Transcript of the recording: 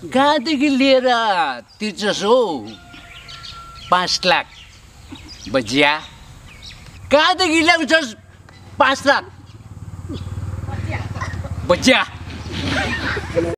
कहाँदेखि लिएर तिर्छस् हौ? पाँच लाख बजिया। कहाँदेखि ल्याउँछस् पाँच लाख? बजिया।